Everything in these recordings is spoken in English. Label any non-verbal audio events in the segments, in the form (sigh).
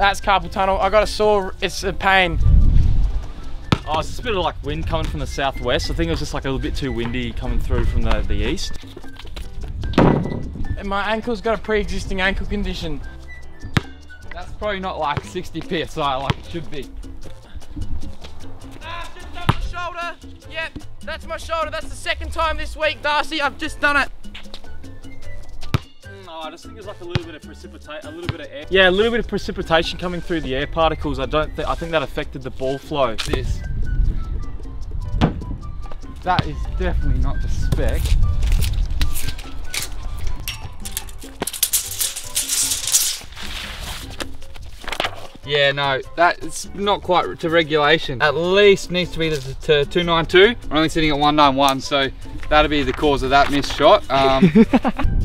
That's carpal tunnel. I got a sore. It's a pain. Oh, it's just a bit of like wind coming from the southwest. I think it was just like a little bit too windy coming through from the, the east. And my ankle's got a pre-existing ankle condition. That's probably not like 60 psi like it should be. Ah, just done my shoulder. Yep, that's my shoulder. That's the second time this week, Darcy. I've just done it. No, I just think there's like a little bit of precipitation, a little bit of air. Yeah, a little bit of precipitation coming through the air particles. I don't think, I think that affected the ball flow. This. That is definitely not the spec. Yeah, no, that's not quite to regulation. At least needs to be to, to 292. We're only sitting at 191, so that'll be the cause of that missed shot. Um, (laughs)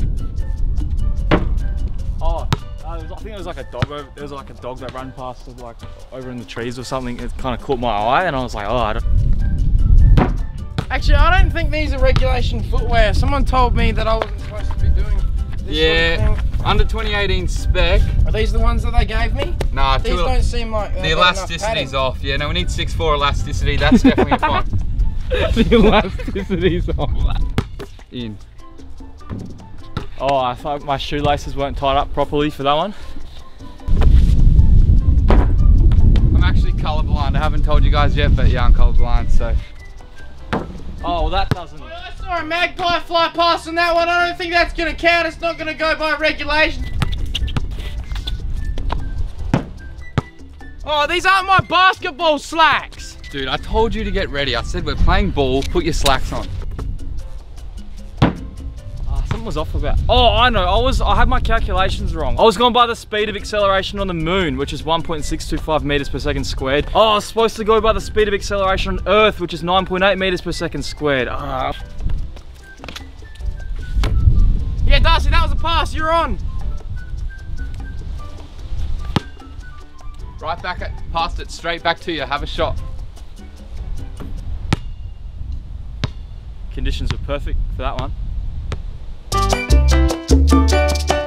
was- I think it was like a dog. Over, there was like a dog that ran past, like over in the trees or something. It kind of caught my eye, and I was like, oh, I don't. Actually, I don't think these are regulation footwear. Someone told me that I wasn't supposed to be doing this yeah, sort of thing. under 2018 spec. Are these the ones that they gave me? Nah, These too, don't seem like uh, the they've got enough elasticity's off. Yeah, no, we need 6'4 elasticity. That's definitely a (laughs) fine. the (laughs) elasticity's off. In. Oh, I thought my shoelaces weren't tied up properly for that one. I'm actually colorblind. I haven't told you guys yet, but yeah, I'm colorblind, so. Oh, well, that doesn't. Oh, I saw a magpie fly past on that one. I don't think that's going to count. It's not going to go by regulation. Oh, these aren't my basketball slacks. Dude, I told you to get ready. I said we're playing ball, put your slacks on. Was off about. Oh, I know. I was. I had my calculations wrong. I was going by the speed of acceleration on the moon, which is 1.625 meters per second squared. Oh, I was supposed to go by the speed of acceleration on Earth, which is 9.8 meters per second squared. Ah. Yeah, Darcy, that was a pass. You're on. Right back at, past it, straight back to you. Have a shot. Conditions were perfect for that one. tchau, tchau.